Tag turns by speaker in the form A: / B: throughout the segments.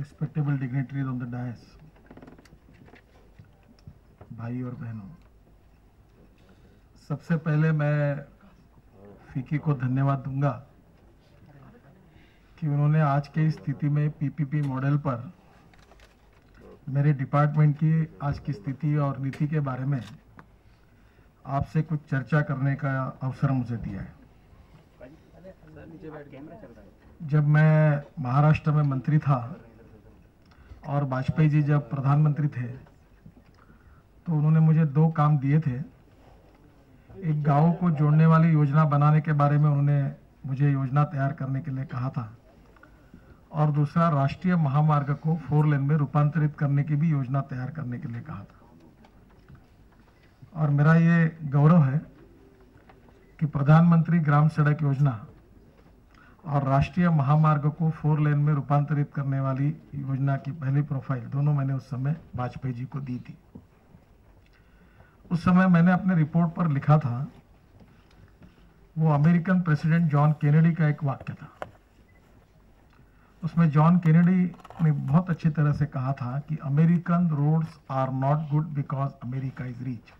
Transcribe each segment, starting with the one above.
A: respectable dignitaries on the dais, भाई और बहनों सबसे पहले मैं फीकी को धन्यवाद दूँगा कि उन्होंने आज की स्थिति में पीपीपी मॉडल पर मेरे डिपार्टमेंट की आज की स्थिति और नीति के बारे में आपसे कुछ चर्चा करने का अवसर मुझे दिया है। जब मैं महाराष्ट्र में मंत्री था और वाजपेयी जी जब प्रधानमंत्री थे तो उन्होंने मुझे दो काम दिए थे। एक गाँव को जोड़ने वाली योजना बनाने के बारे में उन्होंने मुझे योजना तैयार करने के लिए कहा था। और दूसरा, राष्ट्रीय महामार्ग को फोर लेन में रूपांतरित करने की भी योजना तैयार करने के लिए कहा था। और मेरा ये गौरव है कि प्रधानमंत्री ग्राम सड़क योजना और राष्ट्रीय महामार्ग को फोर लेन में रूपांतरित करने वाली योजना की पहली प्रोफ़ाइल दोनों मैंने उस समय वाजपेयी जी को दी थी। उस समय मैंने अपने रिपोर्ट पर लिखा था, वो अमेरिकन प्रेसिडेंट जॉन केनेडी का एक वाक्य था। उसमें जॉन केनेडी ने बहुत अच्छी तरह से कहा था कि American roads are not good because America is rich.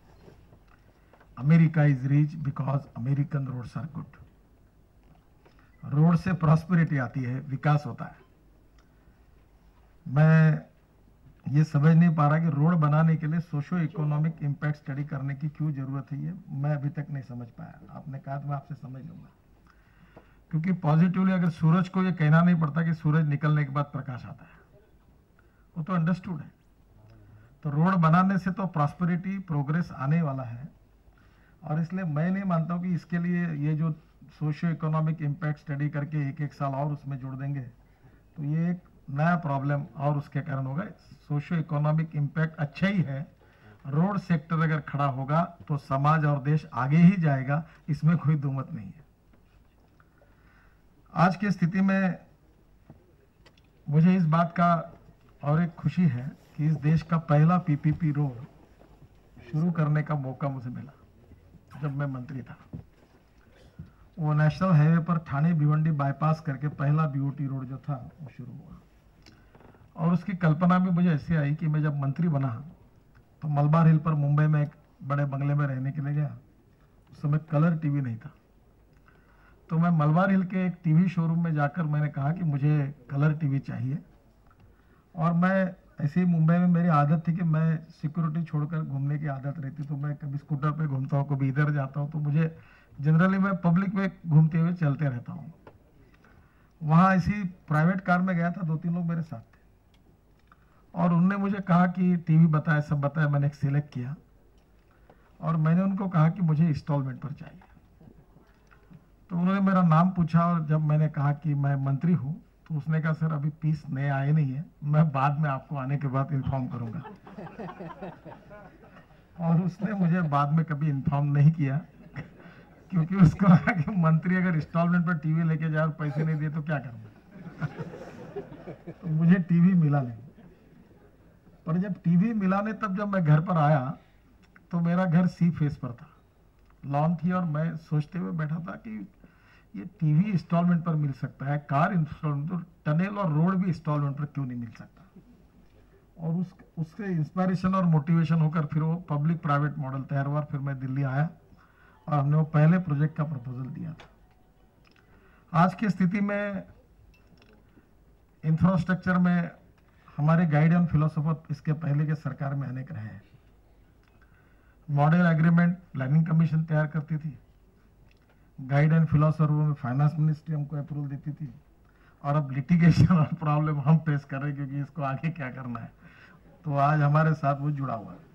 A: America is rich because American roads are good. Road से प्रॉस्पेरिटी आती है, विकास होता है। मैं ये समझ नहीं पा रहा कि रोड बनाने के लिए सोशो इकोनॉमिक इम्पैक्ट स्टडी करने की क्यों ज़रूरत है, ये मैं अभी तक नहीं समझ पाया। आपने कहा तो मैं आपसे समझ लूँगा। क्योंकि पॉजिटिवली अगर सूरज को ये कहना नहीं पड़ता कि सूरज निकलने के बाद प्रकाश आता है, वो तो अंडरस्टूड है। तो रोड बनाने से तो प्रॉस्पेरिटी प्रोग्रेस आने वाला है। और इसलिए मैं नहीं मानता हूँ कि इसके लिए ये जो सोशियो इकोनॉमिक इम्पैक्ट स्टडी करके एक एक साल और उसमें जोड़ देंगे। तो ये एक नया प्रॉब्लम और उसके कारण होगा। सोशियो इकोनॉमिक इम्पैक्ट अच्छा ही है। रोड सेक्टर अगर खड़ा होगा तो समाज और देश आगे ही जाएगा। इसमें कोई दुमत नहीं है। आज की स्थिति में मुझे इस बात का और एक खुशी है कि इस देश का पहला पीपीपी रोड शुरू करने का मौका मुझे मिला, जब मैं मंत्री था। वो नेशनल हाईवे पर ठाणे भिवंडी बाईपास करके पहला बीओटी रोड जो था, वो शुरू हुआ। और उसकी कल्पना भी मुझे ऐसी आई कि मैं जब मंत्री बना तो मलबार हिल पर मुंबई में एक बड़े बंगले में रहने के लिए गया। उस समय कलर टीवी नहीं था। तो मैं मलबार हिल के एक टीवी शोरूम में जाकर मैंने कहा कि मुझे कलर टीवी चाहिए। और मैं ऐसे ही मुंबई में मेरी आदत थी कि मैं सिक्योरिटी छोड़कर घूमने की आदत रहती तो मैं कभी स्कूटर पे घूमता हूँ, कभी इधर जाता हूँ तो मुझे जनरली मैं पब्लिक में घूमते हुए चलते रहता हूँ। वहाँ इसी प्राइवेट कार में गया था दो तीन लोग मेरे साथ थे। और उनने मुझे कहा कि टीवी बताया सब बताया मैंने एक सिलेक्ट किया। और मैंने उनको कहा कि मुझे इंस्टॉलमेंट पर चाहिए। तो उन्होंने मेरा नाम पूछा और जब मैंने कहा कि मैं मंत्री हूँ तो उसने कहा सर अभी पीस नए आए नहीं है। मैं बाद में आपको आने के बाद इन्फॉर्म करूँगा। और उसने मुझे बाद में कभी इन्फॉर्म नहीं किया। क्योंकि उसको कि मंत्री अगर इंस्टॉलमेंट पर टीवी लेके जाए और पैसे नहीं दिए तो क्या करूँगा तो मुझे टीवी मिला नहीं। पर जब टीवी मिला नहीं, तब जब मैं घर पर आया तो मेरा घर सी फेस पर था। लॉन थी और मैं सोचते हुए बैठा था कि ये टीवी इंस्टॉलमेंट पर मिल सकता है कार इंस्टॉलमेंट तो टनल और रोड भी इंस्टॉलमेंट पर क्यों नहीं मिल सकता? और उस उससे इंस्पायरेशन और मोटिवेशन होकर फिर वो पब्लिक प्राइवेट मॉडल तैयार हुआ फिर मैं दिल्ली आया। और हमने वो पहले प्रोजेक्ट का प्रपोजल दिया था। आज की स्थिति में इंफ्रास्ट्रक्चर में हमारे गाइड एंड फिलोसोफर इसके पहले के सरकार में अनेक रहे हैं। मॉडल एग्रीमेंट प्लानिंग कमीशन तैयार करती थी। गाइड एंड फिलोसफर में फाइनेंस मिनिस्ट्री हमको अप्रूवल देती थी। और अब लिटिगेशन और प्रॉब्लम हम फेस कर रहे हैं क्योंकि इसको आगे क्या करना है। तो आज हमारे साथ वो जुड़ा हुआ है।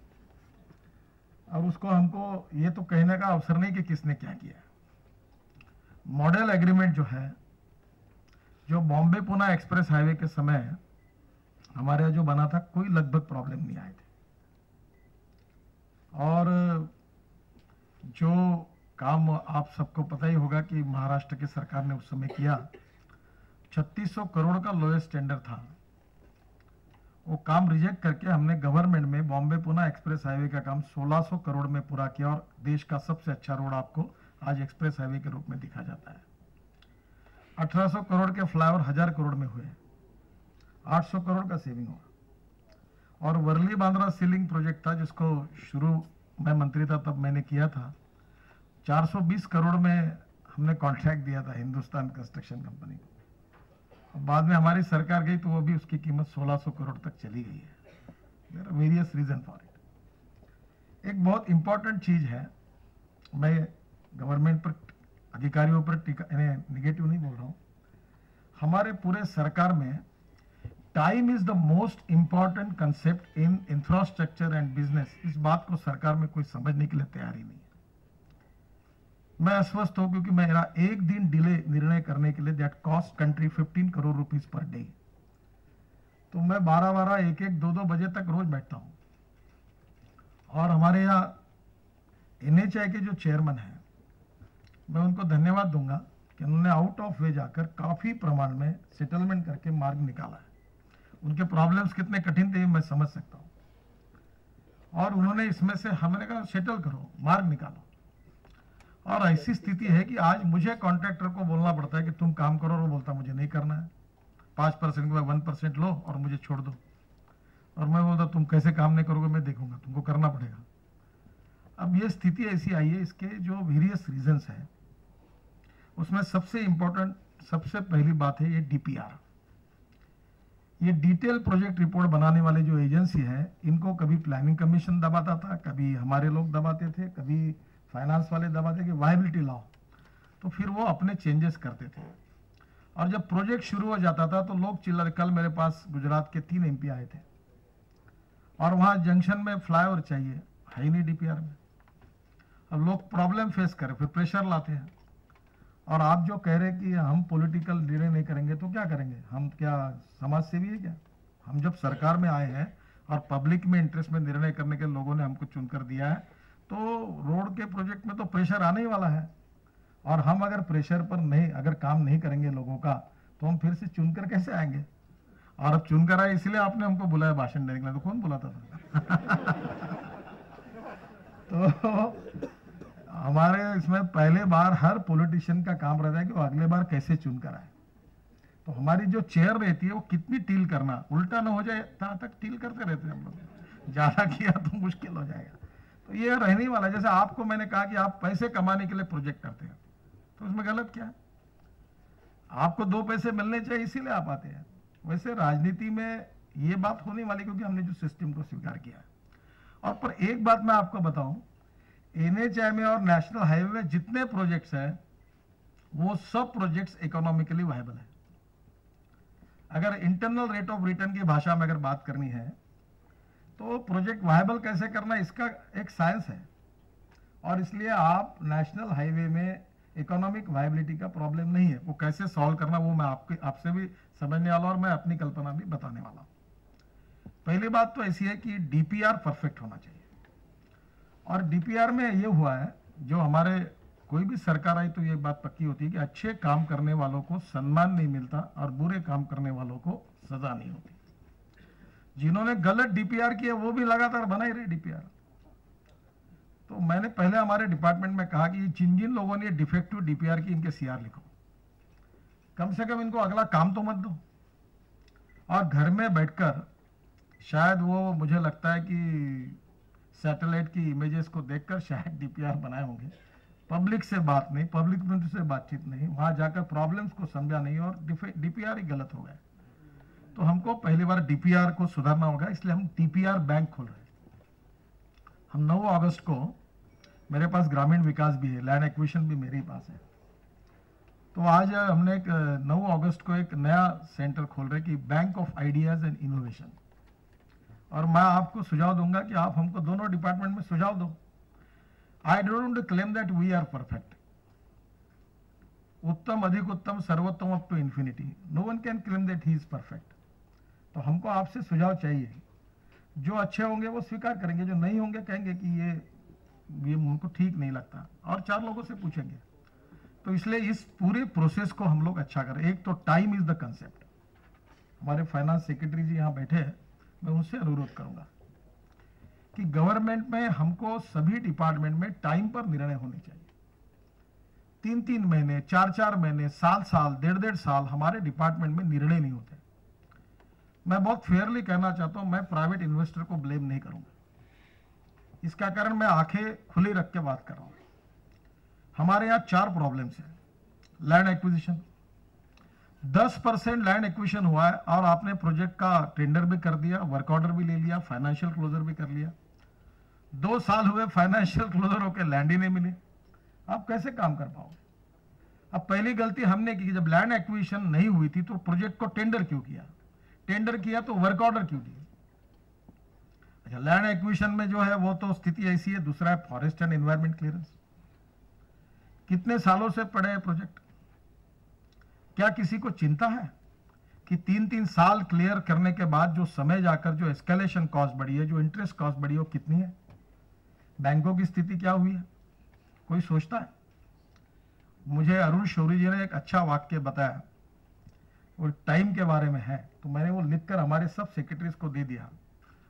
A: और उसको हमको ये तो कहने का अवसर नहीं कि किसने क्या किया। मॉडल एग्रीमेंट जो है, जो बॉम्बे पुणे एक्सप्रेस हाईवे के समय हमारे यहाँ जो बना था, कोई लगभग प्रॉब्लम नहीं आए थे। और जो काम आप सबको पता ही होगा कि महाराष्ट्र की सरकार ने उस समय किया 3600 करोड़ का लोएस्ट टेंडर था। वो काम रिजेक्ट करके हमने गवर्नमेंट में बॉम्बे पुना एक्सप्रेस हाईवे का काम 1600 करोड़ में पूरा किया और देश का सबसे अच्छा रोड आपको आज एक्सप्रेस हाईवे के रूप में दिखा जाता है। 1800 करोड़ के फ्लाईओवर हज़ार करोड़ में हुए 800 करोड़ का सेविंग हुआ। और वर्ली बांद्रा सीलिंग प्रोजेक्ट था, जिसको शुरू मैं मंत्री था, तब मैंने किया था। 420 करोड़ में हमने कॉन्ट्रैक्ट दिया था हिंदुस्तान कंस्ट्रक्शन कंपनी को। बाद में हमारी सरकार गई तो वो भी उसकी कीमत 1600 करोड़ तक चली गई है। There various reason for it एक बहुत इंपॉर्टेंट चीज़ है। मैं गवर्नमेंट पर अधिकारियों पर निगेटिव नहीं बोल रहा हूँ। हमारे पूरे सरकार में time is the most important concept in infrastructure and business इस बात को सरकार में कोई समझने के लिए तैयार ही नहीं। मैं अस्वस्थ हूँ क्योंकि मेरा एक दिन डिले निर्णय करने के लिए that cost country 15 crore rupees per day तो मैं बारह बारह एक एक दो दो बजे तक रोज बैठता हूँ। और हमारे यहाँ एनएचआई के जो चेयरमैन हैं, मैं उनको धन्यवाद दूँगा कि उन्होंने आउट ऑफ़ वे जाकर काफ़ी प्रमाण में सेटलमेंट करके मार्ग निकाला है। उनके प्रॉब्लम्स कितने कठिन थे मैं समझ सकता हूँ। और उन्होंने इसमें से हमने कहा सेटल करो, मार्ग निकालो। और ऐसी स्थिति है कि आज मुझे कॉन्ट्रैक्टर को बोलना पड़ता है कि तुम काम करो और वो बोलता मुझे नहीं करना है। पाँच परसेंट के वन परसेंट लो और मुझे छोड़ दो। और मैं बोलता, तुम कैसे काम नहीं करोगे, मैं देखूँगा, तुमको करना पड़ेगा। अब ये स्थिति ऐसी आई है, इसके जो वेरियस रीजंस है, उसमें सबसे इम्पोर्टेंट सबसे पहली बात है ये डीपीआर ये डिटेल प्रोजेक्ट रिपोर्ट बनाने वाले जो एजेंसी है, इनको कभी प्लानिंग कमीशन दबाता था, कभी हमारे लोग दबाते थे, कभी फाइनेंस वाले दबाते कि वायबिलिटी लाओ। तो फिर वो अपने चेंजेस करते थे। और जब प्रोजेक्ट शुरू हो जाता था तो लोग चिल्ला कल मेरे पास गुजरात के तीन एमपी आए थे। और वहाँ जंक्शन में फ्लाईओवर चाहिए, है ही नहीं डीपीआर में। अब लोग प्रॉब्लम फेस करें फिर प्रेशर लाते हैं। और आप जो कह रहे कि हम पॉलिटिकल निर्णय नहीं करेंगे तो क्या करेंगे? हम क्या समाज सेवी है क्या? हम जब सरकार में आए हैं और पब्लिक में इंटरेस्ट में निर्णय करने के लोगों ने हमको चुनकर दिया है तो रोड के प्रोजेक्ट में तो प्रेशर आने ही वाला है। और हम अगर प्रेशर पर नहीं, अगर काम नहीं करेंगे लोगों का तो हम फिर से चुनकर कैसे आएँगे? और अब चुनकर आए इसलिए आपने हमको बुलाया, भाषण देने के लिए। तो कौन बुलाता था? तो हमारे इसमें पहले बार हर पॉलिटिशियन का काम रहता है कि वो अगले बार कैसे चुनकर आए। तो हमारी जो चेयर रहती है, वो कितनी टील करना, उल्टा ना हो जाए, तहां तक टील करते रहते हैं हम लोग। ज़्यादा किया तो मुश्किल हो जाएगा। तो ये रहने वाला जैसे आपको मैंने कहा कि आप पैसे कमाने के लिए प्रोजेक्ट करते हैं। तो उसमें गलत क्या है? आपको दो पैसे मिलने चाहिए, इसीलिए आप आते हैं। वैसे राजनीति में ये बात होने वाली क्योंकि हमने जो सिस्टम को स्वीकार किया है। और पर एक बात मैं आपको बताऊँ एनएचआई और नेशनल हाईवे में जितने प्रोजेक्ट्स हैं, वो सब प्रोजेक्ट्स इकोनॉमिकली वायबल है। अगर इंटरनल रेट ऑफ़ रिटर्न की भाषा में अगर बात करनी है तो प्रोजेक्ट वायबल कैसे करना इसका एक साइंस है। और इसलिए आप नेशनल हाईवे में इकोनॉमिक वायबिलिटी का प्रॉब्लम नहीं है। वो कैसे सॉल्व करना, वो मैं आपके, आपसे भी समझने वाला और मैं अपनी कल्पना भी बताने वाला पहली बात तो ऐसी है कि डीपीआर परफेक्ट होना चाहिए। और डीपीआर में ये हुआ है, जो हमारे कोई भी सरकार आई तो ये बात पक्की होती है कि अच्छे काम करने वालों को सम्मान नहीं मिलता और बुरे काम करने वालों को सजा नहीं होती। जिन्होंने गलत डीपीआर किया, वो भी लगातार बना ही रहे डीपीआर तो मैंने पहले हमारे डिपार्टमेंट में कहा कि जिन जिन लोगों ने डिफेक्टिव डीपीआर की, इनके सीआर लिखो। कम से कम इनको अगला काम तो मत दो। और घर में बैठकर शायद वो, मुझे लगता है कि सैटेलाइट की इमेजेस को देखकर शायद डीपीआर बनाए होंगे। पब्लिक से बात नहीं पब्लिक में से बातचीत नहीं। वहाँ जाकर प्रॉब्लम्स को समझा नहीं और डीपीआर ही गलत हो गया। तो हमको पहली बार डीपीआर को सुधारना होगा, इसलिए हम डीपीआर बैंक खोल रहे हैं। हम 9 अगस्त को, मेरे पास ग्रामीण विकास भी है लैंड एक्विशन भी मेरे पास है। तो आज हमने एक 9 अगस्त को एक नया सेंटर खोल रहे कि bank of ideas and innovation और मैं आपको सुझाव दूँगा कि आप हमको दोनों डिपार्टमेंट में सुझाव दो। I don't claim that we are perfect उत्तम, अधिक उत्तम, सर्वोत्तम up to infinity no one can claim that he is perfect तो हमको आपसे सुझाव चाहिए। जो अच्छे होंगे वो स्वीकार करेंगे, जो नहीं होंगे कहेंगे कि ये ये उनको ठीक नहीं लगता। और चार लोगों से पूछेंगे। तो इसलिए इस पूरे प्रोसेस को हम लोग अच्छा करें। एक तो टाइम इज़ द कंसेप्ट हमारे फाइनेंस सेक्रेटरी जी यहाँ बैठे हैं। मैं उनसे अनुरोध करूँगा कि गवर्नमेंट में हमको सभी डिपार्टमेंट में टाइम पर निर्णय होने चाहिए। तीन तीन महीने चार चार महीने साल साल डेढ़ डेढ़ साल हमारे डिपार्टमेंट में निर्णय नहीं होते। मैं बहुत फेयरली कहना चाहता हूँ, मैं प्राइवेट इन्वेस्टर को ब्लेम नहीं करूँगा। इसका कारण मैं आँखें खुली रख के बात कर रहा हूँ। हमारे यहाँ चार प्रॉब्लम्स हैं। Land acquisition 10 percent land acquisition हुआ है और आपने प्रोजेक्ट का टेंडर भी कर दिया वर्क ऑर्डर भी ले लिया फाइनेंशियल क्लोजर भी कर लिया। दो साल हुए फाइनेंशियल क्लोजर होकर लैंड ही नहीं मिले। आप कैसे काम कर पाओगे? अब पहली गलती हमने की जब लैंड एक्विजिशन नहीं हुई थी तो प्रोजेक्ट को टेंडर क्यों किया? टेंडर किया तो वर्क ऑर्डर क्यों दिए अच्छा लैंड एक्विजिशन में जो है वो तो स्थिति ऐसी है, दूसरा है फॉरेस्ट एंड एनवायरमेंट क्लियरेंस कितने सालों से पड़े हैं प्रोजेक्ट क्या किसी को चिंता है कि तीन तीन साल क्लियर करने के बाद जो समय जाकर जो एस्केलेशन कॉस्ट बढ़ी है, जो इंटरेस्ट कॉस्ट बढ़ी है, वो कितनी है? बैंकों की स्थिति क्या हुई है? कोई सोचता है? मुझे अरुण शौरी जी ने एक अच्छा वाक्य बताया। वो टाइम के बारे में है तो मैंने वो लिखकर हमारे सब सेक्रेटरीज को दे दिया।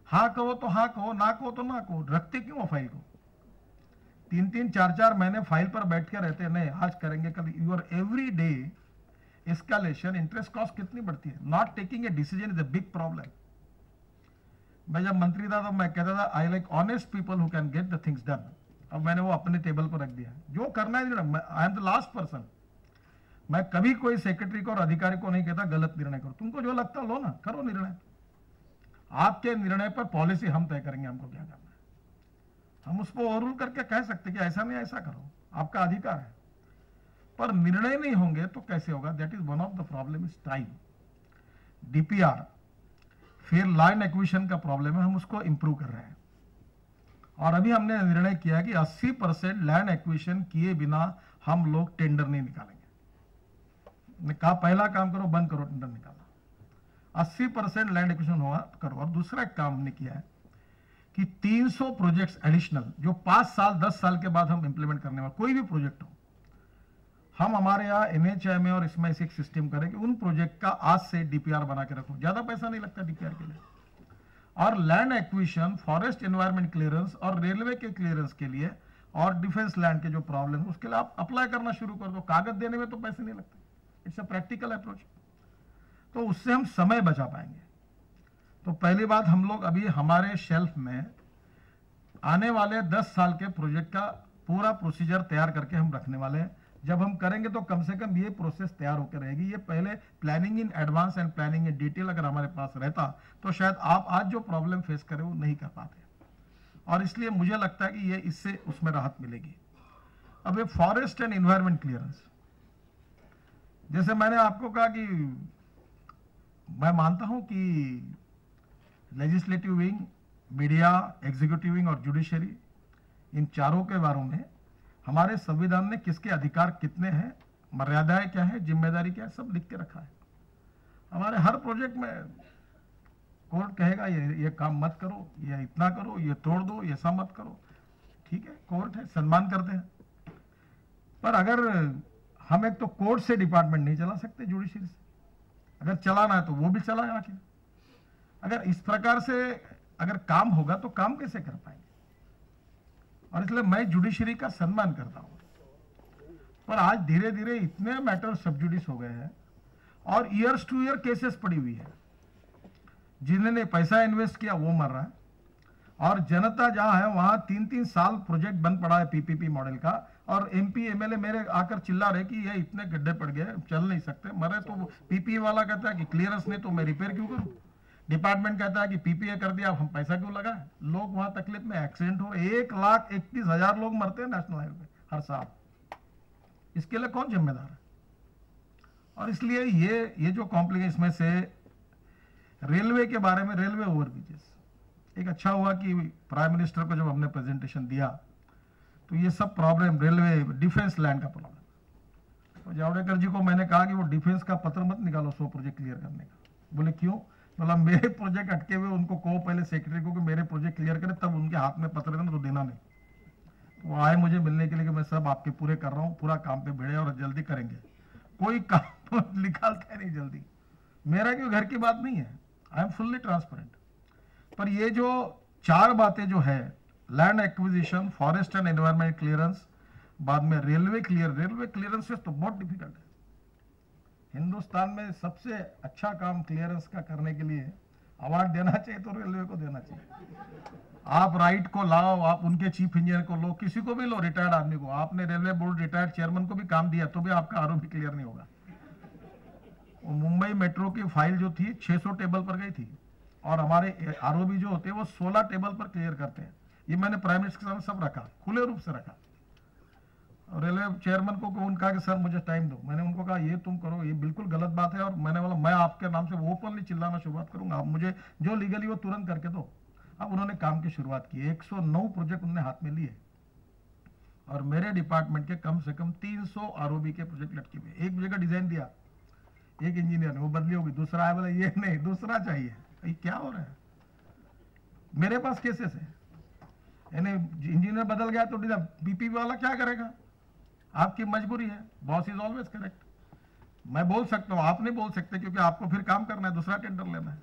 A: हाँ कहो तो हाँ कहो, ना कहो तो ना कहो, रखते क्यों फ़ाइल को? तीन तीन चार चार महीने फ़ाइल पर बैठ के रहते नहीं, आज करेंगे कल your every day escalation interest cost कितनी बढ़ती है? Not taking a decision is a big problem मैं जब मंत्री था तो मैं कहता था I like honest people who can get the things done अब मैंने वो अपने टेबल पर रख दिया। जो करना है I am the last person मैं कभी कोई सेक्रेटरी को और अधिकारी को नहीं कहता, गलत निर्णय करो। तुमको जो लगता लो ना, करो निर्णय। आपके निर्णय पर पॉलिसी हम तय करेंगे, हमको क्या करना है? हम उसको ओवरूल करके कह सकते कि ऐसा नहीं, ऐसा करो। आपका अधिकार है। पर निर्णय नहीं होंगे तो कैसे होगा? That is one of the problem is time DPR फिर लाइन एक्विशन का प्रॉब्लम है। हम उसको इंप्रूव कर रहे हैं। और अभी हमने निर्णय किया कि 80 परसेंट लैंड एक्विशन किए बिना हम लोग टेंडर नहीं निकालेंगे। कहा, पहला काम करो, बंद करो, टेंडर निकाला। 80 परसेंट लैंड एक्विशन हुआ, करो। और दूसरा काम हमने किया है कि 300 प्रोजेक्ट्स एडिशनल, जो पाँच साल, दस साल के बाद हम इंप्लीमेंट करने वाले, कोई भी प्रोजेक्ट हो, हम हमारे यहाँ एनएचआई में और इसमें एक सिस्टम करें कि उन प्रोजेक्ट का आज से डीपीआर बना के रखो। ज़्यादा पैसा नहीं लगता डीपीआर के लिए। और land acquisition, forest environment clearance और रेलवे के क्लियरेंस के लिए और डिफेंस लैंड के जो प्रॉब्लम, उसके लिए आप अप्लाई करना शुरू कर दो। कागज़ देने में तो पैसे नहीं लगते। इट्स अ प्रैक्टिकल अप्रोच तो उससे हम समय बचा पाएँगे। तो पहली बात हम लोग अभी हमारे शेल्फ में आने वाले 10 साल के प्रोजेक्ट का पूरा प्रोसीजर तैयार करके हम रखने वाले हैं। जब हम करेंगे तो कम से कम ये प्रोसेस तैयार होकर रहेगी। ये पहले planning in advance and planning in detail अगर हमारे पास रहता तो शायद आप आज जो प्रॉब्लम फेस करें वो नहीं कर पाते। और इसलिए मुझे लगता है कि ये इससे उसमें राहत मिलेगी। अब ये फॉरेस्ट एंड इन्वायरमेंट क्लियरेंस जैसे मैंने आपको कहा कि मैं मानता हूँ कि legislative wing media executive wing और जुडिशरी इन चारों के बारे में हमारे संविधान ने किसके अधिकार कितने हैं, मर्यादाएँ क्या है, ज़िम्मेदारी क्या है, सब लिख के रखा है। हमारे हर प्रोजेक्ट में कोर्ट कहेगा, ये ये काम मत करो, ये इतना करो, ये तोड़ दो, ये ऐसा मत करो। ठीक है, कोर्ट है, सम्मान करते हैं। पर अगर हम एक तो कोर्ट से डिपार्टमेंट नहीं चला सकते जुडिशरी से। अगर चलाना है तो वो भी चला आके अगर इस प्रकार से अगर काम होगा तो काम कैसे कर पाएँगे? और इसलिए मैं जुडिशरी का सम्मान करता हूँ। पर आज धीरे धीरे इतने मैटर सब जुडिस हो गए हैं और ईयर्स टू ईयर केसेस पड़ी हुई है। जिन्होंने पैसा इन्वेस्ट किया, वो मर रहा है। और जनता जहाँ है, वहाँ तीन तीन साल प्रोजेक्ट बंद पड़ा है पीपीपी मॉडल का। और एमपी एमएलए मेरे आकर चिल्ला रहे कि ये इतने गड्ढे पड़ गए, चल नहीं सकते। मरे तो पीपी वाला कहता है कि क्लियरेंस नहीं तो मैं रिपेयर क्यों करूँ? डिपार्टमेंट कहता है कि पीपीए कर दिया हम पैसा क्यों लगा लोग वहाँ तकलीफ़ में एक्सीडेंट हो, एक लाख इकतीस हज़ार लोग मरते हैं नेशनल हाईवे हर साल। इसके लिए कौन जिम्मेदार है? और इसलिए ये ये जो कॉम्प्लिकेशन में से रेलवे के बारे में रेलवे ओवरब्रिजेस एक अच्छा हुआ कि प्राइम मिनिस्टर को जब हमने प्रेजेंटेशन दिया तो ये सब प्रॉब्लम रेलवे डिफेंस लैंड का प्रॉब्लम तो जावड़ेकर जी को मैंने कहा कि वो डिफेंस का पत्र मत निकालो सो प्रोजेक्ट क्लियर करने का। बोले, क्यों? मतलब मेरे प्रोजेक्ट अटके हुए, उनको कहो पहले सेक्रेटरी को कि मेरे प्रोजेक्ट क्लियर करें, तब उनके हाथ में पत्र देना तो देना नहीं. तो आए मुझे मिलने के लिए कि मैं सब आपके पूरे कर रहा हूँ, पूरा काम पे भिड़े और जल्दी करेंगे। कोई काम निकालता है नहीं जल्दी। मेरा क्यों घर की बात नहीं है? आई एम फुल्ली ट्रांसपेरेंट पर ये जो चार बातें जो है land acquisition forest and environment clearance बाद में रेलवे क्लियर रेलवे क्लियरेंस तो बहुत डिफ़िकल्ट है। हिंदुस्तान में सबसे अच्छा काम क्लियरेंस का करने के लिए अवार्ड देना चाहिए तो रेलवे को देना चाहिए। आप राइट को लाओ, आप उनके चीफ इंजीनियर को लो, किसी को भी लो रिटायर्ड आदमी को। आपने रेलवे बोर्ड रिटायर्ड चेयरमैन को भी काम दिया तो भी आपका आरोप क्लियर नहीं होगा। मुंबई मेट्रो की फ़ाइल जो थी 600 टेबल पर गई थी। और हमारे आरोपी जो होते हैं, वो 16 टेबल पर क्लियर करते हैं। ये मैंने प्राइम मिनिस्टर के सामने सब रखा, खुले रूप से रखा। रेलवे चेयरमैन को उन्होंने कहा कि, सर, मुझे टाइम दो। मैंने उनको कहा, ये तुम करो, ये बिल्कुल गलत बात है। और मैंने बोला, मैं आपके नाम से ओपनली चिल्लाना शुरुआत करूँगा। आप मुझे जो लीगली वो तुरंत करके दो। अब उन्होंने काम की शुरुआत की। 109 प्रोजेक्ट उन्होंने हाथ में लिए। और मेरे डिपार्टमेंट के कम से कम 300 आरओबी के प्रोजेक्ट लटके हुए। एक जगह डिज़ाइन दिया, एक इंजीनियर ने, वो बदली होगी। दूसरा आया बोला, ये नहीं, दूसरा चाहिए। ये क्या हो रहा है? मेरे पास केसेस है। यानी इंजीनियर बदल गया तो बीपी वाला क्या करेगा? आपकी मजबूरी है बॉस इज़ ऑलवेज करेक्ट मैं बोल सकता हूँ, आप नहीं बोल सकते क्योंकि आपको फिर काम करना है, दूसरा टेंडर लेना है।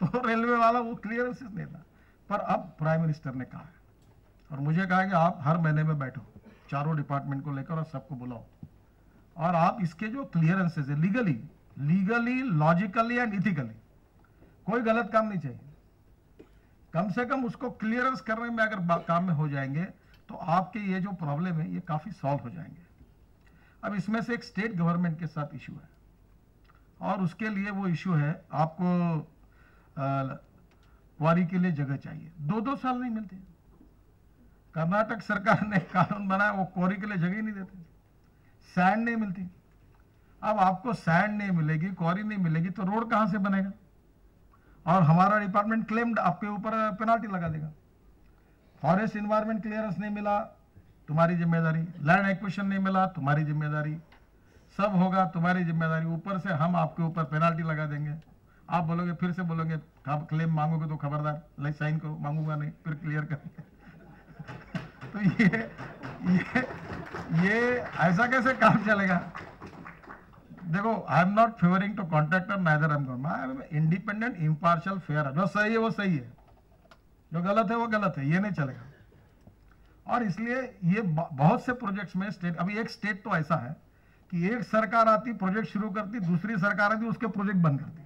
A: तो रेलवे वाला वो क्लियरेंसेस देता पर अब प्राइम मिनिस्टर ने कहा और मुझे कहा कि आप हर महीने में बैठो, चारों डिपार्टमेंट को लेकर और सबको बुलाओ। और आप इसके जो क्लियरेंसेज है legally legally logically and ethically कोई गलत काम नहीं चाहिए। कम से कम उसको क्लियरेंस करने में अगर काम में हो जाएँगे तो आपके ये जो प्रॉब्लम है, ये काफ़ी सॉल्व हो जाएँगे। अब इसमें से एक स्टेट गवर्नमेंट के साथ इशू है। और उसके लिए वो इशू है, आपको क्वारी के लिए जगह चाहिए। दो दो साल नहीं मिलते। कर्नाटक सरकार ने कानून बनाया, वो क्वारी के लिए जगह ही नहीं देते। सैंड नहीं मिलती। अब आपको सैंड नहीं मिलेगी क्वारी नहीं मिलेगी तो रोड कहाँ से बनेगा? और हमारा डिपार्टमेंट क्लेम्ड आपके ऊपर पेनाल्टी लगा देगा। फॉरेस्ट इन्वायरमेंट क्लियरेंस नहीं मिला, तुम्हारी ज़िम्मेदारी। लैंड एक्विशन नहीं मिला, तुम्हारी ज़िम्मेदारी। सब होगा, तुम्हारी ज़िम्मेदारी। ऊपर से हम आपके ऊपर पेनाल्टी लगा देंगे। आप बोलोगे, फिर से बोलोगे आप क्लेम मांगोगे तो खबरदार। लाइक साइन करो, मांगूँगा नहीं, फिर क्लियर करेंगे। तो ये ये ये ऐसा कैसे काम चलेगा? देखो I am not favouring to contractor neither am government independent impartial fair जो सही है, वो सही है। जो गलत है, वो गलत है। ये नहीं चलेगा। और इसलिए ये बहुत से प्रोजेक्ट्स में स्टेट अभी एक स्टेट तो ऐसा है कि एक सरकार आती प्रोजेक्ट शुरू करती, दूसरी सरकार आती, उसके प्रोजेक्ट बंद करती।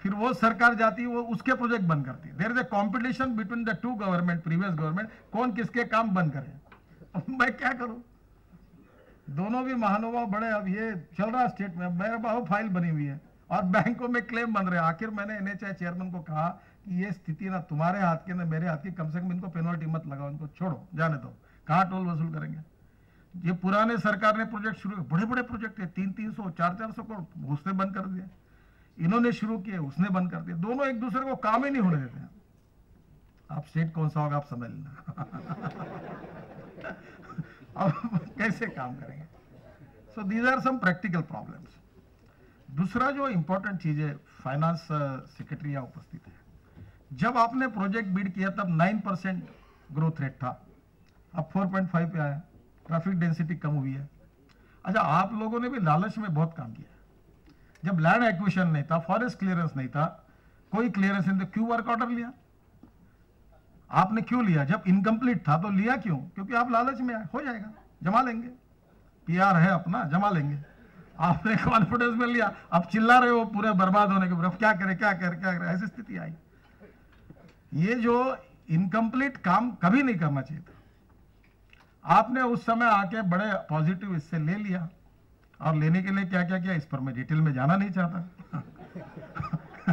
A: फिर वो सरकार जाती, वो उसके प्रोजेक्ट बंद करती। There is a competition between the two government previous government कौन किसके काम बंद करे। मैं क्या करूँ? दोनों भी महानुभाव बड़े, अब ये चल रहा स्टेट में मेरे बहुत फ़ाइल बनी हुई है। और बैंकों में क्लेम बन रहे आखिर मैंने एनएचआई चेयरमैन को कहा कि ये स्थिति ना तुम्हारे हाथ की, ना मेरे हाथ की, कम से कम इनको पेनल्टी मत लगाओ, इनको छोड़ो, जाने दो। कहाँ टोल वसूल करेंगे? ये पुराने सरकार ने प्रोजेक्ट शुरू बड़े बड़े प्रोजेक्ट है तीन तीन सौ चार चार सौ करोड़, उसने बंद कर दिया इन्होंने शुरू किए, उसने बंद कर दिया दोनों एक दूसरे को काम ही नहीं होने देते आप स्टेट कौन सा होगा, आप समझ लेना। अब कैसे काम करेंगे? So these are some practical problems दूसरा जो इंपॉर्टेंट चीज़ है फाइनेंस सेक्रेटरी यहाँ उपस्थित है। जब आपने प्रोजेक्ट बीड किया, तब 9 परसेंट ग्रोथ रेट था। अब 4.5 पे आया ट्रैफ़िक डेंसिटी कम हुई है। अच्छा आप लोगों ने भी लालच में बहुत काम किया। जब लैंड एक्विशन नहीं था फॉरेस्ट क्लियरेंस नहीं था, कोई क्लियरेंस नहीं था क्यों ऑर्डर लिया। आपने क्यों लिया? जब इनकम्प्लीट था तो लिया क्यों? क्योंकि आप लालच में हो। जाएगा। जमा लेंगे। पीआर है अपना, जमा लेंगे। आपने कॉन्फिडेंस में लिया। अब चिल्ला रहे हो पूरे बर्बाद होने के क्या करे क्या करे क्या करे? ऐसी स्थिति आई। ये जो इनकम्प्लीट काम कभी नहीं करना चाहिए था। आपने उस समय आके बड़े पॉजिटिव इससे ले लिया। और लेने के लिए क्या क्या, किया? इस पर मैं डिटेल में जाना नहीं चाहता।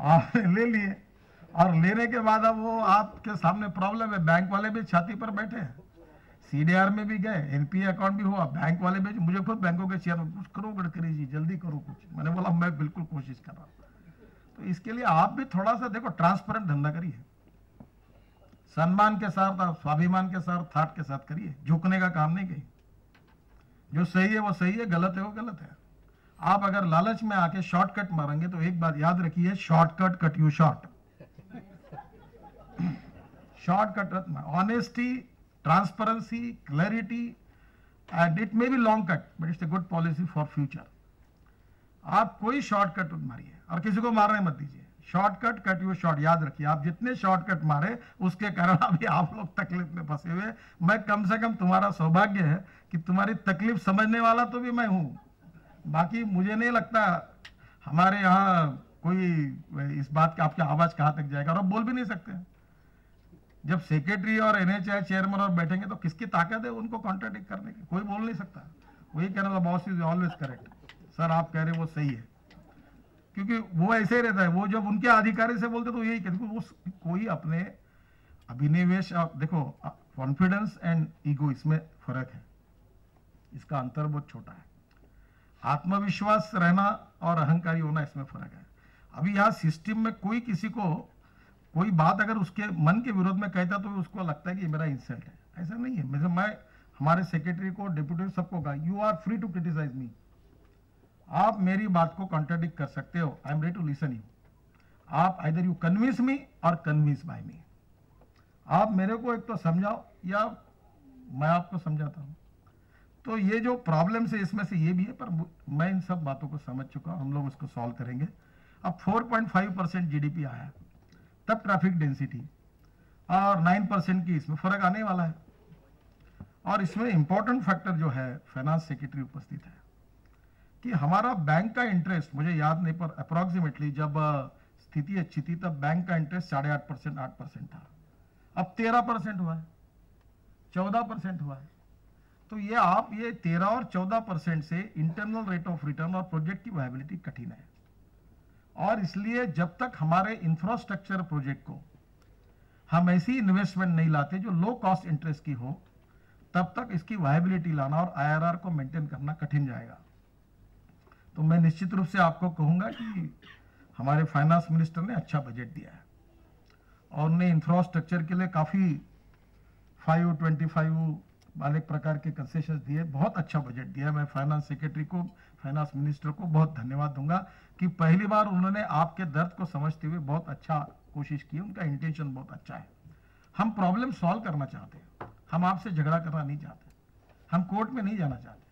A: आपने ले लिए। और लेने के बाद अब वो आपके सामने प्रॉब्लम है। बैंक वाले भी छाती पर बैठे हैं। सीडीआर में भी गए एनपीए अकाउंट भी हुआ। बैंक वाले भी, मुझे खुद बैंकों के चेयर कुछ करो गडकरी जी, जल्दी करो कुछ। मैंने बोला, मैं बिल्कुल कोशिश कर रहा हूँ। तो इसके लिए आप भी थोड़ा सा देखो ट्रांसपेरेंट धंधा करिए। सम्मान के साथ स्वाभिमान के साथ, थाट के साथ करिए। झुकने का काम नहीं कही जो सही है, वो सही है, गलत है, वो गलत है। आप अगर लालच में आके शॉर्टकट मारेंगे तो एक बात याद रखिए shortcut cut you short shortcut honesty transparency clarity and it may be long cut but it's a good policy for future आप कोई शॉर्टकट मारिए, और किसी को मारने मत दीजिए। शॉर्टकट कट यू शॉर्ट याद रखिए। आप जितने शॉर्टकट मारे, उसके कारण अभी आप लोग तकलीफ़ में फंसे हुए मैं कम से कम तुम्हारा सौभाग्य है कि तुम्हारी तकलीफ़ समझने वाला तो भी मैं हूँ। बाकी मुझे नहीं लगता हमारे यहाँ कोई इस बात का आपकी आवाज़ कहाँ तक जाएगा, और बोल भी नहीं सकते। जब सेक्रेटरी और एनएचआई चेयरमैन और बैठेंगे तो किसकी ताकत है उनको कॉन्ट्राडिक्ट करने की? कोई बोल नहीं सकता। वही कहना था boss is always correct sir आप कह रहे वो सही है। क्योंकि वो ऐसे ही रहता है। वो जब उनके अधिकारी से बोलते तो यही कहते वो कोई अपने अभिनिवेश देखो कॉन्फिडेंस एंड ईगो इसमें फ़र्क है। इसका अंतर बहुत छोटा है। आत्मविश्वास रहना और अहंकारी होना इसमें फ़र्क है। अभी यहाँ सिस्टम में कोई किसी को कोई बात अगर उसके मन के विरोध में कहता तो उसको लगता है कि मेरा इंसल्ट है। ऐसा नहीं है। मैं मैं, हमारे सेक्रेटरी को डिप्यूटी सबको कहा you are free to criticise me आप मेरी बात को कॉन्ट्राडिक्ट कर सकते हो। I am ready to listen you आप either you convince me or convince by मी आप मेरे को एक तो समझाओ या मैं आपको समझाता हूँ। तो ये जो प्रॉब्लम है इसमें से ये भी है, पर मैं इन सब बातों को समझ चुका हूँ। हम लोग उसको सॉल्व करेंगे। अब 4.5 परसेंट जीडीपी आया। तब ट्रैफ़िक डेंसिटी और 9 परसेंट की इसमें फ़र्क आने वाला है। और इसमें इंपॉर्टेंट फैक्टर जो है फाइनेंस सेक्रेटरी उपस्थित है। कि हमारा बैंक का इंटरेस्ट मुझे याद नहीं, पर अप्रोक्सीमेटली जब स्थिति अच्छी थी, तब बैंक का इंटरेस्ट साढ़े आठ परसेंट आठ परसेंट था। अब तेरह परसेंट हुआ है। चौदह परसेंट हुआ है। तो ये आप, ये तेरह और चौदह परसेंट से इंटरनल रेट ऑफ़ रिटर्न और प्रोजेक्ट की वायबिलिटी कठिन है। और इसलिए जब तक हमारे इंफ्रास्ट्रक्चर प्रोजेक्ट को हम ऐसी इन्वेस्टमेंट नहीं लाते जो लो कॉस्ट इंटरेस्ट की हो, तब तक इसकी वायबिलिटी लाना और आईआरआर को मेंटेन करना कठिन जाएगा। तो मैं निश्चित रूप से आपको कहूँगा कि हमारे फाइनेंस मिनिस्टर ने अच्छा बजट दिया है और उन्हें इंफ्रास्ट्रक्चर के लिए काफ़ी फाइव ट्वेंटी फाइव अनेक प्रकार के कंसेशन दिए। बहुत अच्छा बजट दिया मैं फाइनेंस सेक्रेटरी को फाइनेंस मिनिस्टर को बहुत धन्यवाद दूँगा। कि पहली बार उन्होंने आपके दर्द को समझते हुए बहुत अच्छा कोशिश की उनका इंटेंशन बहुत अच्छा है। हम प्रॉब्लम सॉल्व करना चाहते हैं। हम आपसे झगड़ा करना नहीं चाहते। हम कोर्ट में नहीं जाना चाहते।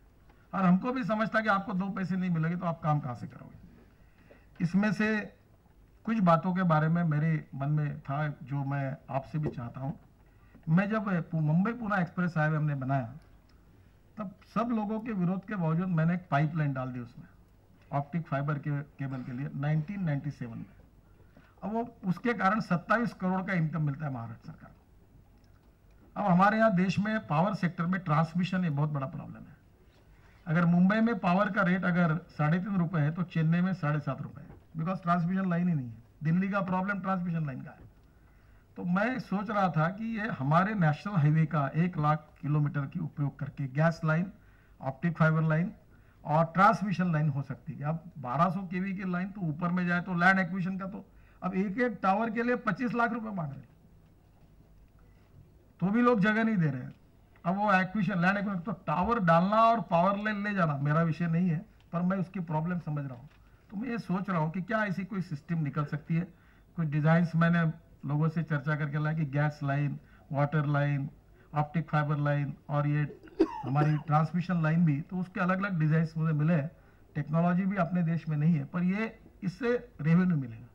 A: और हमको भी समझता कि आपको दो पैसे नहीं मिलेंगे तो आप काम कहाँ से करोगे? इसमें से कुछ बातों के बारे में मेरे मन में था, जो मैं आपसे भी चाहता हूँ। मैं जब मुंबई पुणे एक्सप्रेस हाईवे हमने बनाया, तब सब लोगों के विरोध के बावजूद मैंने एक पाइपलाइन डाल दी उसमें। ऑप्टिक फाइबर के केबल के लिए 1997 में। अब वो उसके कारण 27 करोड़ का इनकम मिलता है महाराष्ट्र सरकार अब हमारे यहाँ देश में पावर सेक्टर में ट्रांसमिशन ये बहुत बड़ा प्रॉब्लम है। अगर मुंबई में पावर का रेट अगर साढ़े तीन रुपए है तो चेन्नई में साढ़े सात रुपए है। बिकॉज़ ट्रांसमिशन लाइन ही नहीं है। दिल्ली का प्रॉब्लम ट्रांसमिशन लाइन का है। तो मैं सोच रहा था कि ये हमारे नेशनल हाईवे का एक लाख किलोमीटर की उपयोग करके gas line optic fibre line और ट्रांसमिशन लाइन हो सकती है। अब 1200 केवी की लाइन तो ऊपर में जाए तो लैंड एक्विशन का तो अब एक एक टावर के लिए 25 लाख रुपए मांग रहे तो भी लोग जगह नहीं दे रहे हैं। अब वो एक्विशन लैंड एक्विशन तो टावर डालना और पावर लाइन ले जाना मेरा विषय नहीं है, पर मैं उसकी प्रॉब्लम समझ रहा हूँ। तो मैं ये सोच रहा हूँ कि क्या ऐसी कोई सिस्टम निकल सकती है? कुछ डिज़ाइन मैंने लोगों से चर्चा करके लाया कि gas line, water line, optic fibre line और ये हमारी ट्रांसमिशन लाइन भी तो उसके अलग अलग डिज़ाइन मुझे मिले हैं। टेक्नोलॉजी भी अपने देश में नहीं है, पर ये इससे रेवेन्यू मिलेगा।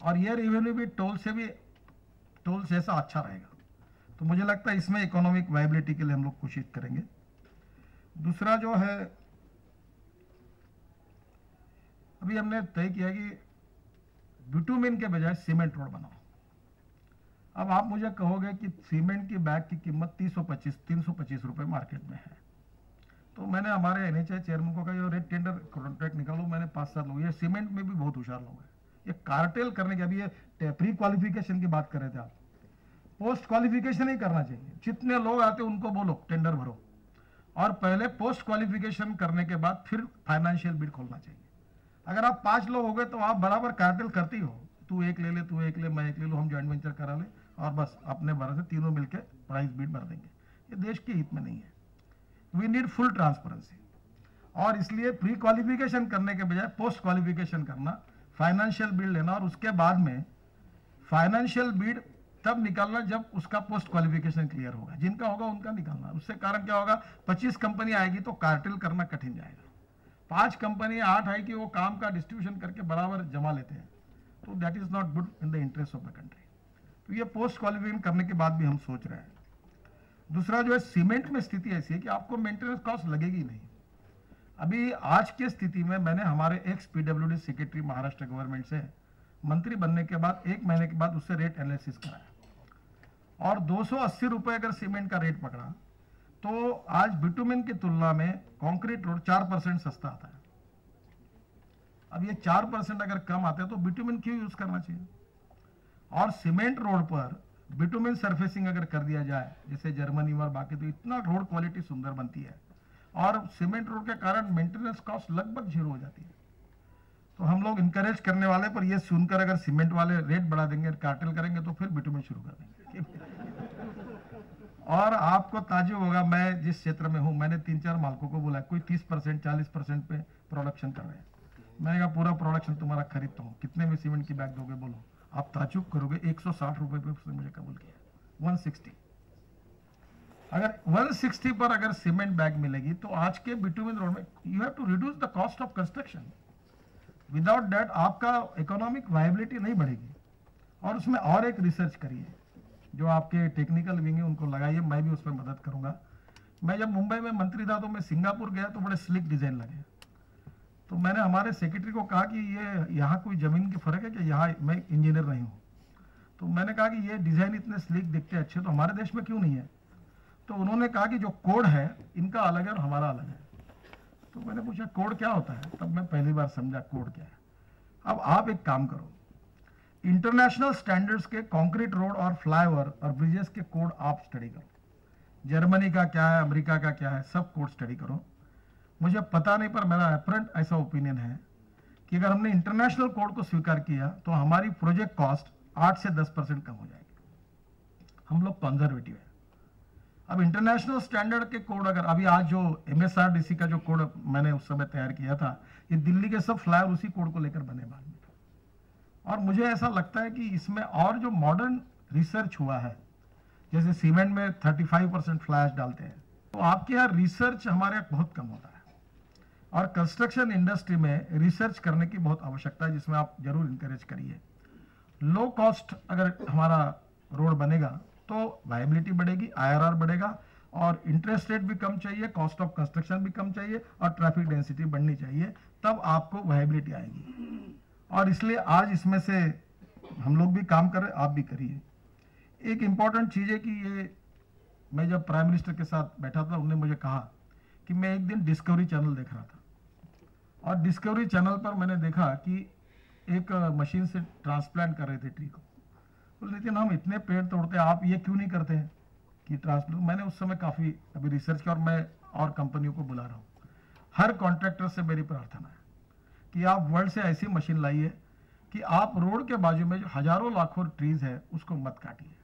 A: और ये रेवेन्यू भी टोल से भी टोल से ऐसा अच्छा रहेगा। तो मुझे लगता है इसमें इकोनॉमिक वाइबिलिटी के लिए हम लोग कोशिश करेंगे। दूसरा जो है, अभी हमने तय किया कि बिटूमिन के बजाय सीमेंट रोड बनाओ। अब आप मुझे कहोगे कि सीमेंट की बैग की कीमत तीन सौ पच्चीस, तीन सौ पच्चीस रुपए मार्केट में है। तो मैंने हमारे एनएचआई चेयरमैन को कहा रेड टेंडर कॉन्ट्रैक्ट निकालो, मैंने पाँच सात लोग ये सीमेंट में भी बहुत होशियार लोग हैं। ये कार्टेल करने के अभी ये प्री क्वालिफिकेशन की बात कर रहे थे आप। पोस्ट क्वालिफिकेशन ही करना चाहिए। जितने लोग आते उनको बोलो टेंडर भरो। और पहले पोस्ट क्वालिफिकेशन करने के बाद फिर फाइनेंशियल बिड खोलना चाहिए। अगर आप पाँच लोग हो गए तो आप बराबर कार्टेल करती हो। तू एक ले ले, तू एक ले, मैं एक ले लो, हम ज्वाइंट वेंचर करा ले। और बस अपने भरोसे तीनों मिलकर प्राइस बीट भर देंगे। ये देश के हित में नहीं है। वी नीड फुल ट्रांसपेरेंसी और इसलिए प्री क्वालिफिकेशन करने के बजाय पोस्ट क्वालिफिकेशन करना फाइनेंशियल बिड लेना और उसके बाद में फाइनेंशियल बिड तब निकालना जब उसका पोस्ट क्वालिफिकेशन क्लियर होगा। जिनका होगा उनका निकालना। उससे कारण क्या होगा? 25 कंपनी आएगी तो कार्टेल करना कठिन जाएगा। पाँच कंपनी आठ कि वो काम का डिस्ट्रीब्यूशन करके बराबर जमा लेते हैं। तो that is not good in the interest of the country तो ये पोस्ट क्वालिफिकेशन करने के बाद भी हम सोच रहे हैं। दूसरा जो है सीमेंट में स्थिति ऐसी है कि आपको मेंटेनेंस कॉस्ट लगेगी नहीं। अभी आज की स्थिति में मैंने हमारे ex PWD secretary Maharashtra government से मंत्री बनने के बाद, एक महीने के बाद उससे रेट एनालिसिस कराया। और दो रुपए अगर सीमेंट का रेट पकड़ा तो आज बिटुमिन की तुलना में कंक्रीट रोड चार परसेंट सस्ता आता है। अब ये चार परसेंट अगर कम आते हैं तो बिटुमिन क्यों यूज़ करना चाहिए? और सीमेंट रोड पर बिटुमिन सरफेसिंग अगर कर दिया जाए, जैसे जर्मनी और बाकी तो इतना रोड क्वालिटी सुंदर बनती है, और सीमेंट रोड के कारण मेंटेनेंस कॉस्ट लगभग ज़ीरो हो जाती है। तो हम लोग इंकरेज करने वाले पर ये सुनकर अगर सीमेंट वाले रेट बढ़ा देंगे कार्टेल करेंगे तो फिर बिटुमिन शुरू कर देंगे। और आपको ताजुब होगा, मैं जिस क्षेत्र में हूँ, मैंने तीन चार मालकों को बोला कोई तीस परसेंट, चालीस परसेंट पे प्रोडक्शन कर रहे हैं। मैंने कहा, पूरा प्रोडक्शन तुम्हारा खरीदता हूँ। कितने में सीमेंट की बैग दोगे, बोलो। आप ताजुब करोगे, एक सौ साठ रुपए पे उसने मुझे कबूल किया। वन सिक्सटी अगर 160 पर अगर सीमेंट बैग मिलेगी तो आज के बिटुमिन रोड में you have to reduce the cost of construction without that आपका इकोनॉमिक वायबिलिटी नहीं बढ़ेगी। और उसमें और एक रिसर्च करिए। जो आपके टेक्निकल विंग है, उनको लगाइए, मैं भी उसमें मदद करूँगा। मैं जब मुंबई में मंत्री था तो मैं सिंगापुर गया तो बड़े स्लिक डिज़ाइन लगे। तो मैंने हमारे सेक्रेटरी को कहा कि ये यहाँ कोई ज़मीन की फ़र्क है कि यहाँ मैं इंजीनियर नहीं हूँ। तो मैंने कहा कि ये डिज़ाइन इतने स्लिक दिखते अच्छे तो हमारे देश में क्यों नहीं है? तो उन्होंने कहा कि जो कोड है, इनका अलग है और हमारा अलग है। तो मैंने पूछा कोड क्या होता है? तब मैं पहली बार समझा कोड क्या है? अब आप एक काम करो। इंटरनेशनल स्टैंडर्ड्स के कंक्रीट रोड और फ्लाईओवर और ब्रिजेस के कोड आप स्टडी करो। जर्मनी का क्या है, अमेरिका का क्या है, सब कोड स्टडी करो। मुझे पता नहीं, पर मेरा अपरेंट ऐसा ओपिनियन है कि अगर हमने इंटरनेशनल कोड को स्वीकार किया तो हमारी प्रोजेक्ट कॉस्ट आठ से दस परसेंट कम हो जाएगी। हम लोग कंजर्वेटिव है। अब इंटरनेशनल स्टैंडर्ड के कोड अगर, अभी आज जो एमएसआरडीसी का जो कोड मैंने उस समय तैयार किया था, ये दिल्ली के सब फ्लायर उसी कोड को लेकर बने बाद में। और मुझे ऐसा लगता है कि इसमें और जो मॉडर्न रिसर्च हुआ है, जैसे सीमेंट में 35 परसेंट फ्लैश डालते हैं तो आपके यहाँ रिसर्च हमारे यहाँ बहुत कम होता है। और कंस्ट्रक्शन इंडस्ट्री में रिसर्च करने की बहुत आवश्यकता है, जिसमें आप ज़रूर इंकरेज करिए। लो कॉस्ट अगर हमारा रोड बनेगा तो वायबिलिटी बढ़ेगी आईआरआर बढ़ेगा, और इंटरेस्ट रेट भी कम चाहिए कॉस्ट ऑफ़ कंस्ट्रक्शन भी कम चाहिए, और ट्रैफ़िक डेंसिटी बढ़नी चाहिए, तब आपको वायबिलिटी आएगी। और इसलिए आज इसमें से हम लोग भी काम कर रहे आप भी करिए। एक इंपॉर्टेंट चीज़ है कि ये, मैं जब प्राइम मिनिस्टर के साथ बैठा था उन्होंने मुझे कहा कि मैं एक दिन डिस्कवरी चैनल देख रहा था। और डिस्कवरी चैनल पर मैंने देखा कि एक मशीन से ट्रांसप्लांट कर रहे थे ट्री को। तो लेकिन हम इतने पेड़ तोड़ते आप ये क्यों नहीं करते हैं? कि ट्रांसप्लांट मैंने उस समय काफ़ी अभी रिसर्च किया और मैं और कंपनियों को बुला रहा हूँ। हर कॉन्ट्रैक्टर से मेरी प्रार्थना है कि आप वर्ल्ड से ऐसी मशीन लाइए कि आप रोड के बाजू में जो हज़ारों लाखों ट्रीज है, उसको मत काटिए।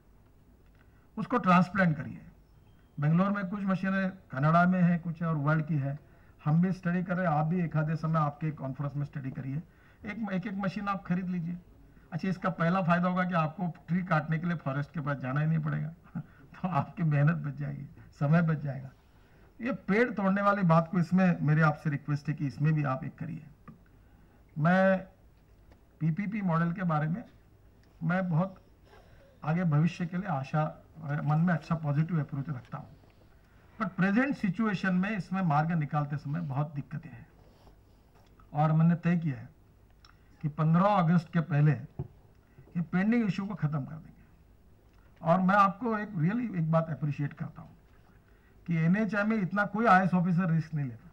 A: उसको ट्रांसप्लांट करिए। बेंगलोर में कुछ मशीनें कनाडा में है कुछ और वर्ल्ड की है। हम भी स्टडी कर रहे हैं, आप भी एक आधे समय आपके कॉन्फ्रेंस में स्टडी करिए। एक एक एक मशीन आप खरीद लीजिए। अच्छा इसका पहला फ़ायदा होगा कि आपको ट्री काटने के लिए फॉरेस्ट के पास जाना ही नहीं पड़ेगा। तो आपकी मेहनत बच जाएगी, समय बच जाएगा। ये पेड़ तोड़ने वाली बात को इसमें मेरे आपसे रिक्वेस्ट है कि इसमें भी आप एक करिए। मैं पीपीपी मॉडल के बारे में मैं बहुत आगे भविष्य के लिए आशा, मन में अच्छा पॉजिटिव अप्रोच रखता हूँ। बट प्रेजेंट सिचुएशन में इसमें मार्ग निकालते समय बहुत दिक्कतें हैं। और मैंने तय किया है कि 15 अगस्त के पहले ये पेंडिंग इशू को खत्म कर देंगे। और मैं आपको एक रियली एक बात अप्रिशिएट करता हूँ कि एनएचआई में इतना कोई आई ऑफिसर रिस्क नहीं लेता।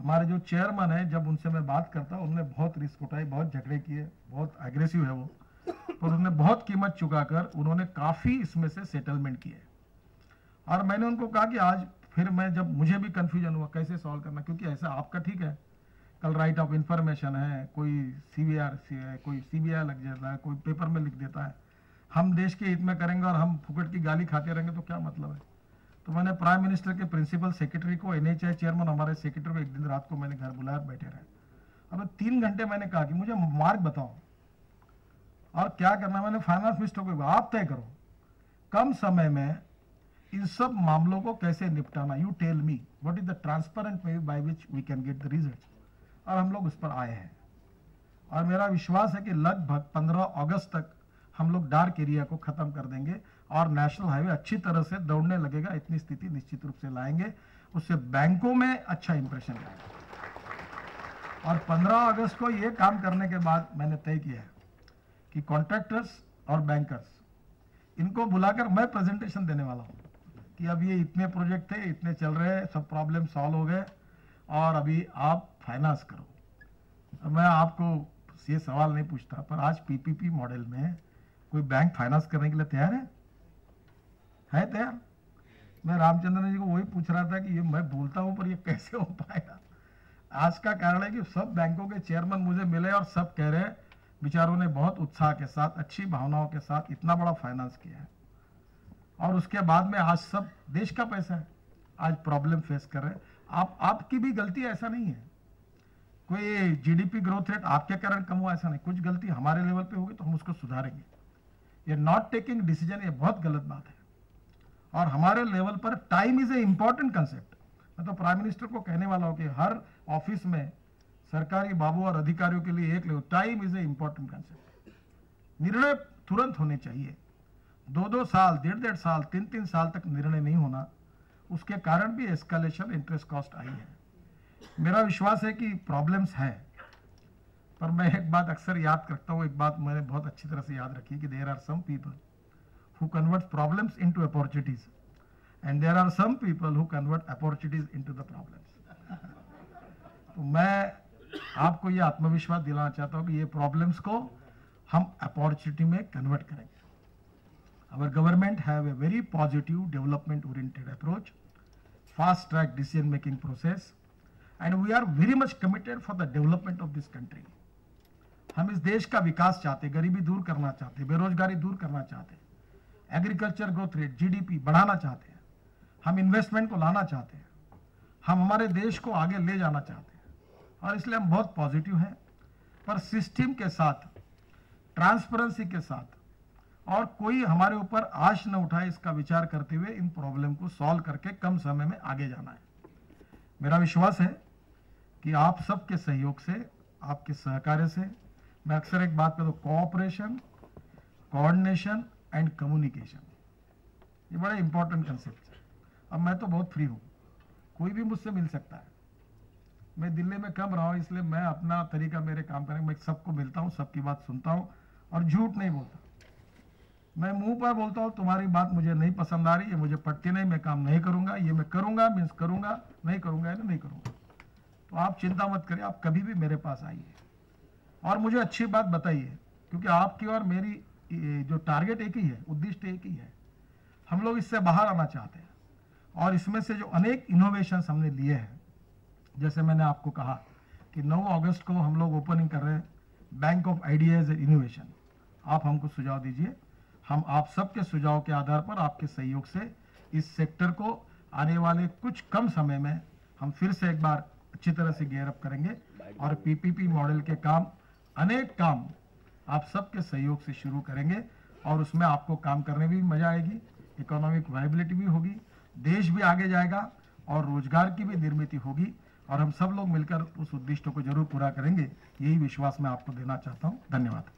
A: हमारे जो चेयरमैन है, जब उनसे मैं बात करता उन्होंने बहुत रिस्क उठाई, बहुत झगड़े किए, बहुत एग्रेसिव है वो। पर उन्होंने बहुत कीमत चुकाकर उन्होंने काफ़ी इसमें से सेटलमेंट किए और मैंने उनको कहा कि आज फिर मैं जब मुझे भी कंफ्यूजन हुआ, कैसे सॉल्व करना? क्योंकि ऐसा आपका ठीक है। कल राइट ऑफ़ इंफॉर्मेशन है, कोई सी सीबीआर है, कोई सीबीआई लग जाता है, कोई पेपर में लिख देता है। हम देश के हित में करेंगे और हम फुकट की गाली खाते रहेंगे तो क्या मतलब है? तो मैंने प्राइम मिनिस्टर के प्रिंसिपल सेक्रेटरी को एनएचआई चेयरमैन हमारे सेक्रेटरी को एक दिन रात को मैंने घर बुलाया बैठे रहे। अब तीन घंटे मैंने कहा कि मुझे मार्ग बताओ। और क्या करना मैंने फाइनेंस मिनिस्टर को आप तय करो। कम समय में इन सब मामलों को कैसे निपटाना? You tell me what is the transparent way by which we can get the result और हम लोग उस पर आए हैं। और मेरा विश्वास है कि लगभग 15 अगस्त तक हम लोग डार्क एरिया को खत्म कर देंगे और नेशनल हाईवे अच्छी तरह से दौड़ने लगेगा। इतनी स्थिति निश्चित रूप से लाएँगे। उससे बैंकों में अच्छा इंप्रेशन आएगा। और 15 अगस्त को ये काम करने के बाद मैंने तय किया है कि कॉन्ट्रैक्टर्स और बैंकर्स इनको बुलाकर मैं प्रेजेंटेशन देने वाला हूँ। कि अब ये इतने प्रोजेक्ट थे, इतने चल रहे हैं, सब प्रॉब्लम सॉल्व हो गए, और अभी आप फाइनेंस करो। मैं आपको ये सवाल नहीं पूछता, पर आज पीपीपी मॉडल में कोई बैंक फाइनेंस करने के लिए तैयार है? है तैयार? मैं रामचंद्र जी को वही पूछ रहा था कि ये मैं बोलता हूँ, पर ये कैसे हो पाएगा? आज का कारण है कि सब बैंकों के चेयरमैन मुझे मिले और सब कह रहे हैं विचारों ने बहुत उत्साह के साथ, अच्छी भावनाओं के साथ इतना बड़ा फाइनेंस किया है। और उसके बाद में आज सब देश का पैसा है। आज प्रॉब्लम फेस कर रहे हैं। आप, आपकी भी गलती ऐसा नहीं है। कोई जीडीपी ग्रोथ रेट आपके कारण कम हुआ, ऐसा नहीं। कुछ गलती हमारे लेवल पे होगी तो हम उसको सुधारेंगे। ये नॉट टेकिंग डिसीज़न ये बहुत गलत बात है। और हमारे लेवल पर time is a important concept मैं तो प्राइम मिनिस्टर को कहने वाला हूँ कि हर ऑफ़िस में सरकारी बाबू और अधिकारियों के लिए एक ले time is a important concept निर्णय तुरंत होने चाहिए। दो दो साल डेढ़ डेढ़ साल तीन तीन साल तक निर्णय नहीं होना, उसके कारण भी एस्केलेशन इंटरेस्ट कॉस्ट आई है। मेरा विश्वास है कि प्रॉब्लम्स है, पर मैं एक बात अक्सर याद करता हूँ, एक बात मैंने बहुत अच्छी तरह से याद रखी कि there are some people who convert problems into opportunities and there are some people who convert opportunities into the problems तो मैं आपको ये आत्मविश्वास दिलाना चाहता हूँ कि ये प्रॉब्लम्स को हम अपॉर्चुनिटी में कन्वर्ट करेंगे। Our government have a very positive development oriented approach, fast track decision making process and we are very much committed for the development of this country. हम इस देश का विकास चाहते गरीबी दूर करना चाहते बेरोजगारी दूर करना चाहते एग्रीकल्चर ग्रोथ रेट जीडीपी बढ़ाना चाहते हैं हम इन्वेस्टमेंट को लाना चाहते हैं हम हमारे देश को आगे ले जाना चाहते हैं और इसलिए हम बहुत पॉजिटिव हैं पर सिस्टम के साथ ट्रांसपेरेंसी के साथ और कोई हमारे ऊपर आश न उठाए इसका विचार करते हुए इन प्रॉब्लम को सॉल्व करके कम समय में आगे जाना है। मेरा विश्वास है कि आप सबके सहयोग से, आपके सहकार्य से, मैं अक्सर एक बात कहता कोऑपरेशन कोऑर्डिनेशन एंड कम्युनिकेशन ये बड़ा इंपॉर्टेंट कंसेप्ट है। अब मैं तो बहुत फ्री हूँ। कोई भी मुझसे मिल सकता है। मैं दिल्ली में कम रहा हूँ, इसलिए मैं अपना तरीका मेरे काम करने मैं सबको मिलता हूँ, सबकी बात सुनता हूँ और झूठ नहीं बोलता। मैं मुँह पर बोलता हूँ, तुम्हारी बात मुझे नहीं पसंद आ रही है मुझे पटती नहीं, मैं काम नहीं करूँगा, ये मैं करूँगा, मीन्स करूँगा, नहीं करूँगा या नहीं करूँगा। तो आप चिंता मत करिए, आप कभी भी मेरे पास आइए। और मुझे अच्छी बात बताइए, क्योंकि आपकी और मेरी जो टारगेट एक ही है, उद्दिष्ट एक ही है, हम लोग इससे बाहर आना चाहते हैं। और इसमें से जो अनेक इनोवेशन हमने लिए हैं, जैसे मैंने आपको कहा कि 9 अगस्त को हम लोग ओपनिंग कर रहे हैं bank of ideas and innovation आप हमको सुझाव दीजिए हम आप सबके सुझाव के आधार पर आपके सहयोग से इस सेक्टर को आने वाले कुछ कम समय में हम फिर से एक बार अच्छी तरह से गेयरअप करेंगे और पीपीपी मॉडल के काम, अनेक काम आप सबके सहयोग से शुरू करेंगे और उसमें आपको काम करने भी मज़ा आएगी इकोनॉमिक वायबिलिटी भी होगी, देश भी आगे जाएगा और रोज़गार की भी निर्मित होगी और हम सब लोग मिलकर उस उद्दिष्ट को ज़रूर पूरा करेंगे। यही विश्वास मैं आपको देना चाहता हूँ। धन्यवाद।